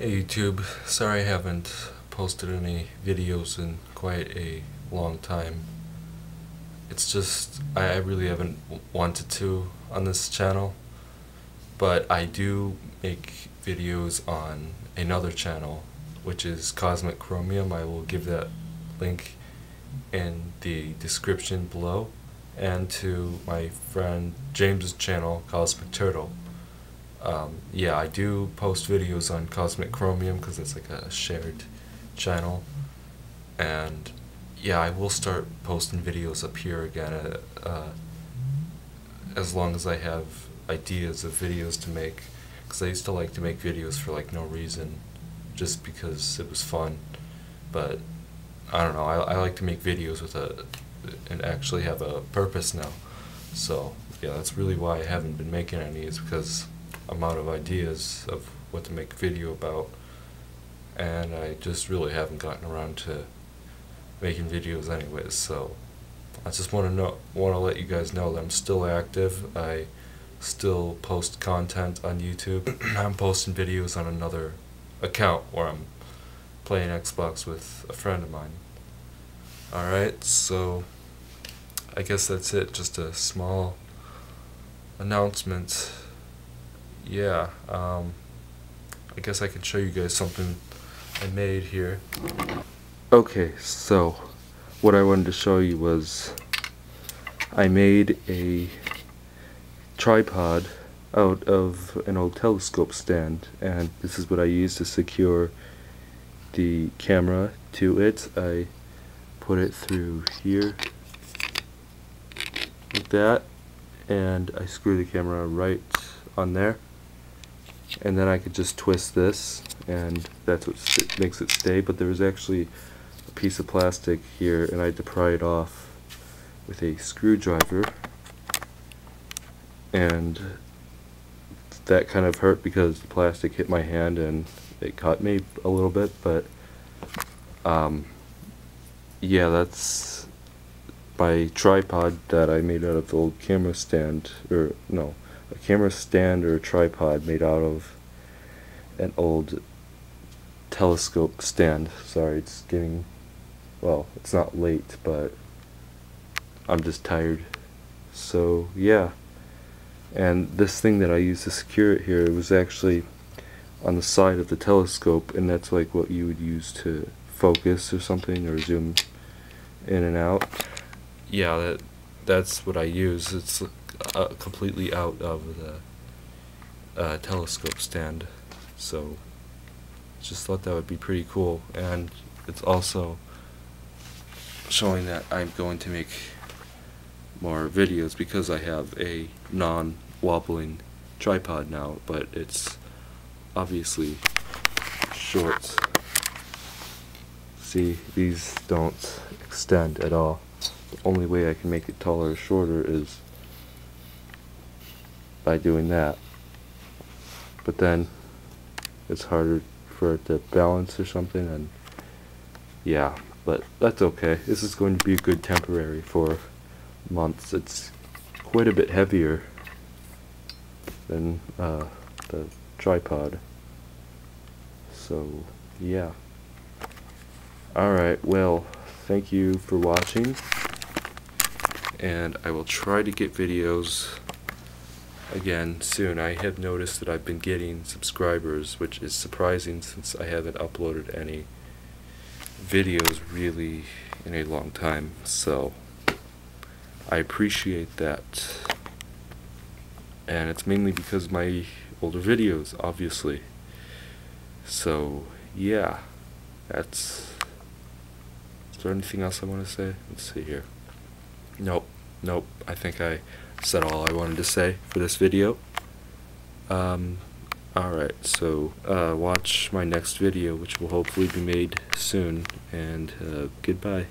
Hey YouTube, sorry I haven't posted any videos in quite a long time. It's just, I really haven't wanted to on this channel, but I do make videos on another channel, which is Cosmic Chromium. I will give that link in the description below, and to my friend James's channel, Cosmic Turtle. Um, yeah, I do post videos on Cosmic Chromium because it's like a shared channel. And yeah, I will start posting videos up here again uh, uh, as long as I have ideas of videos to make. Because I used to like to make videos for like no reason, just because it was fun. But I don't know, I, I like to make videos with a and actually have a purpose now. So yeah, that's really why I haven't been making any is because I'm of ideas of what to make a video about. And I just really haven't gotten around to making videos anyways so I just want to know want to let you guys know that I'm still active. I still post content on YouTube. I'm posting videos on another account where I'm playing Xbox with a friend of mine. Alright so I guess that's it. Just a small announcement yeah, um, I guess I can show you guys something I made here. Okay, so what I wanted to show you was I made a tripod out of an old telescope stand and this is what I used to secure the camera to it. I put it through here like that and I screw the camera right on there and then I could just twist this and that's what makes it stay. But there was actually a piece of plastic here and I had to pry it off with a screwdriver. And that kind of hurt because the plastic hit my hand and it cut me a little bit but um, yeah that's my tripod that I made out of the old camera stand or no a camera stand or tripod made out of an old telescope stand. Sorry, it's getting, well, it's not late, but I'm just tired. So, yeah. And this thing that I used to secure it here, it was actually on the side of the telescope, and that's like what you would use to focus or something, or zoom in and out. Yeah, that that's what I use. It's uh, completely out of the uh, telescope stand. So just thought that would be pretty cool. And it's also showing that I'm going to make more videos because I have a non-wobbling tripod now, but it's obviously short. See, these don't extend at all. The only way I can make it taller or shorter is by doing that. But then it's harder for it to balance or something and yeah, but that's okay. This is going to be a good temporary for months. It's quite a bit heavier than uh, the tripod. So, yeah. Alright, well, thank you for watching. And I will try to get videos again soon. I have noticed that I've been getting subscribers, which is surprising since I haven't uploaded any videos really in a long time. So I appreciate that. And it's mainly because my older videos, obviously. So yeah, that's. Is there anything else I want to say? Let's see here. Nope, nope. I think I is that all I wanted to say for this video? Um, alright, so uh, watch my next video, which will hopefully be made soon, and uh, goodbye.